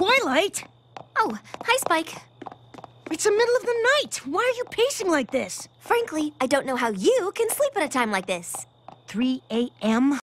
Twilight? Oh, hi, Spike. It's the middle of the night. Why are you pacing like this? Frankly, I don't know how you can sleep at a time like this. 3 a.m.?